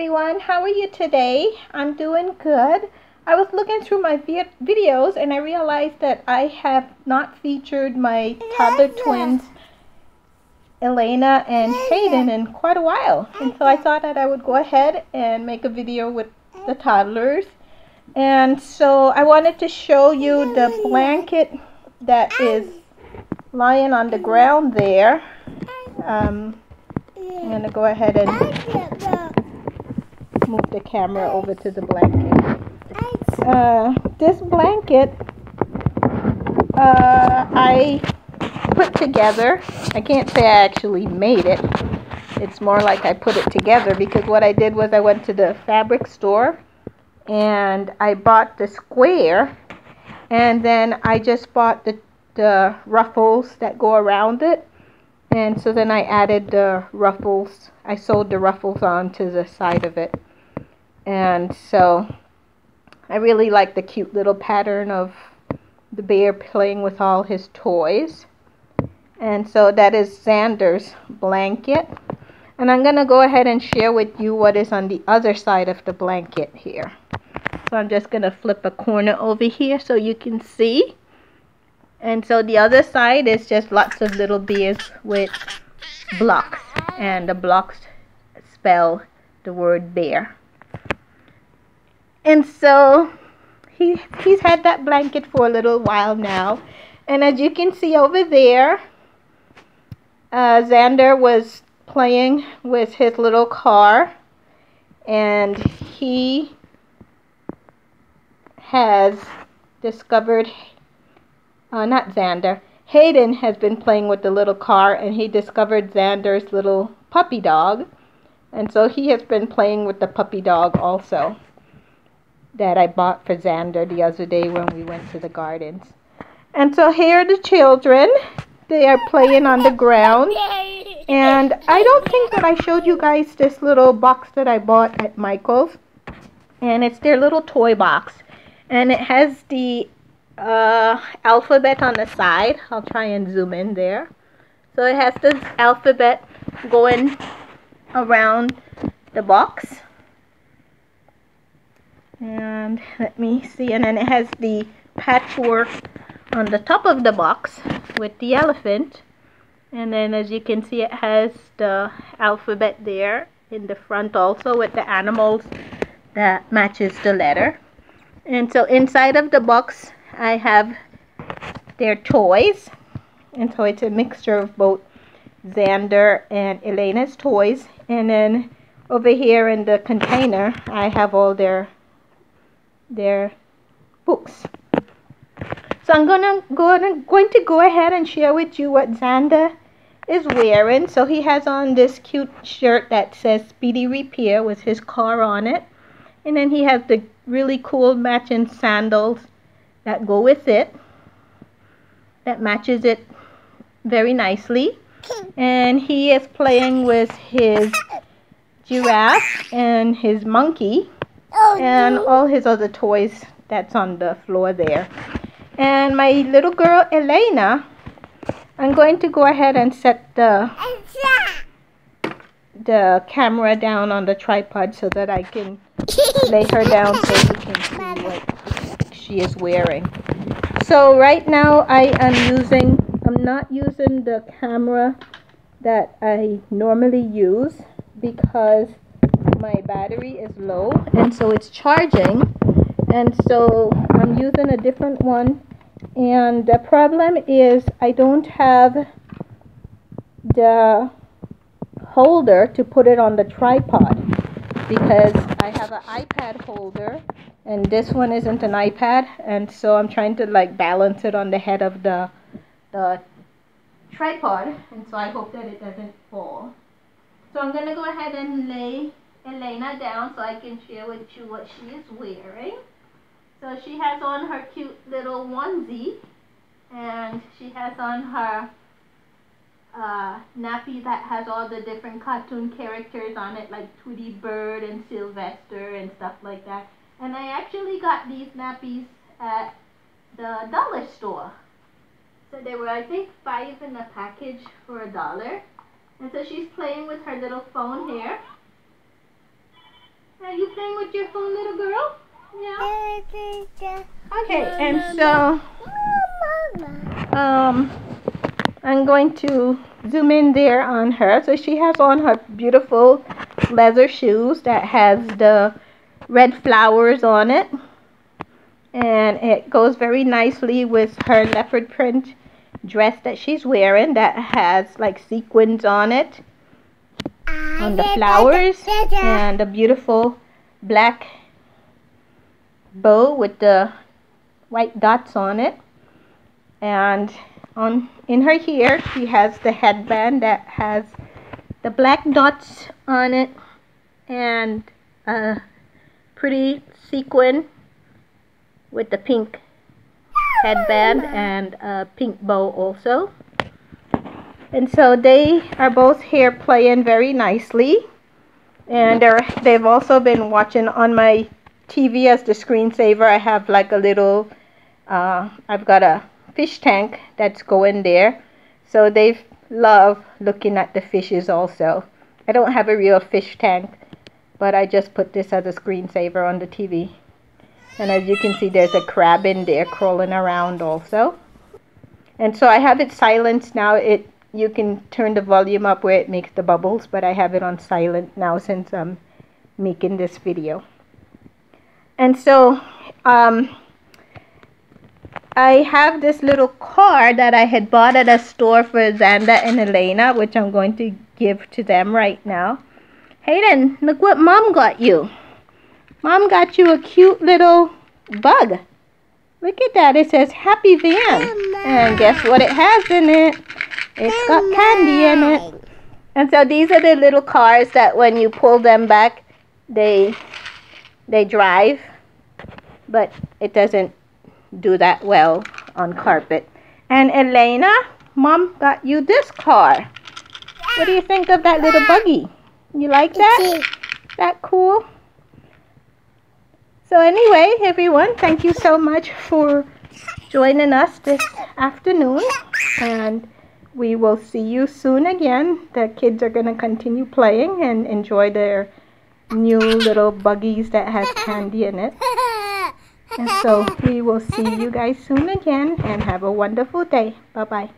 everyone. How are you today? I'm doing good. I was looking through my vi videos and I realized that I have not featured my toddler twins, Elena and Hayden, in quite a while. And so I thought that I would go ahead and make a video with the toddlers. And so I wanted to show you the blanket that is lying on the ground there. Um, I'm going to go ahead and move the camera over to the blanket. Uh, this blanket uh, I put together. I can't say I actually made it. It's more like I put it together because what I did was I went to the fabric store and I bought the square and then I just bought the, the ruffles that go around it and so then I added the ruffles I sewed the ruffles onto the side of it and so I really like the cute little pattern of the bear playing with all his toys and so that is Xander's blanket and I'm gonna go ahead and share with you what is on the other side of the blanket here so I'm just gonna flip a corner over here so you can see and so the other side is just lots of little bears with blocks. And the blocks spell the word bear. And so he, he's had that blanket for a little while now. And as you can see over there, uh, Xander was playing with his little car. And he has discovered uh, not Xander. Hayden has been playing with the little car and he discovered Xander's little puppy dog. And so he has been playing with the puppy dog also that I bought for Xander the other day when we went to the gardens. And so here are the children. They are playing on the ground. And I don't think that I showed you guys this little box that I bought at Michael's. And it's their little toy box. And it has the uh, alphabet on the side. I'll try and zoom in there. So it has this alphabet going around the box. And let me see. And then it has the patchwork on the top of the box with the elephant. And then as you can see, it has the alphabet there in the front also with the animals that matches the letter. And so inside of the box I have their toys. And so it's a mixture of both Xander and Elena's toys. And then over here in the container, I have all their their books. So I'm gonna go going to go ahead and share with you what Xander is wearing. So he has on this cute shirt that says Speedy Repair with his car on it. And then he has the really cool matching sandals that go with it that matches it very nicely and he is playing with his giraffe and his monkey oh, and all his other toys that's on the floor there and my little girl Elena I'm going to go ahead and set the the camera down on the tripod so that I can lay her down so you can see what she is wearing. So right now I am using, I'm not using the camera that I normally use because my battery is low and so it's charging and so I'm using a different one and the problem is I don't have the holder to put it on the tripod because I have an iPad holder and this one isn't an iPad and so I'm trying to like balance it on the head of the the tripod and so I hope that it doesn't fall. So I'm gonna go ahead and lay Elena down so I can share with you what she is wearing. So she has on her cute little onesie and she has on her uh, nappy that has all the different cartoon characters on it like Tweety Bird and Sylvester and stuff like that. And I actually got these nappies at the dollar store. So they were, I think, five in a package for a dollar. And so she's playing with her little phone here. With your phone, little girl? Yeah. Okay, and so um, I'm going to zoom in there on her. So she has on her beautiful leather shoes that has the red flowers on it. And it goes very nicely with her leopard print dress that she's wearing that has like sequins on it on the flowers and the beautiful black bow with the white dots on it. And on in her hair she has the headband that has the black dots on it and a pretty sequin with the pink headband and a pink bow also. And so they are both here playing very nicely and they've also been watching on my TV as the screensaver I have like a little uh, I've got a fish tank that's going there. So they love looking at the fishes also. I don't have a real fish tank, but I just put this as a screensaver on the TV. And as you can see, there's a crab in there crawling around also. And so I have it silenced now. It You can turn the volume up where it makes the bubbles, but I have it on silent now since I'm making this video. And so, um, I have this little car that I had bought at a store for Xander and Elena, which I'm going to give to them right now. Hayden, look what Mom got you. Mom got you a cute little bug. Look at that. It says Happy Van. And guess what it has in it? It's got candy in it. And so these are the little cars that when you pull them back, they they drive. But it doesn't do that well on carpet. And Elena, mom got you this car. What do you think of that little buggy? You like that? That cool? So anyway, everyone, thank you so much for joining us this afternoon. And we will see you soon again. The kids are going to continue playing and enjoy their new little buggies that has candy in it. And so we will see you guys soon again and have a wonderful day. Bye-bye.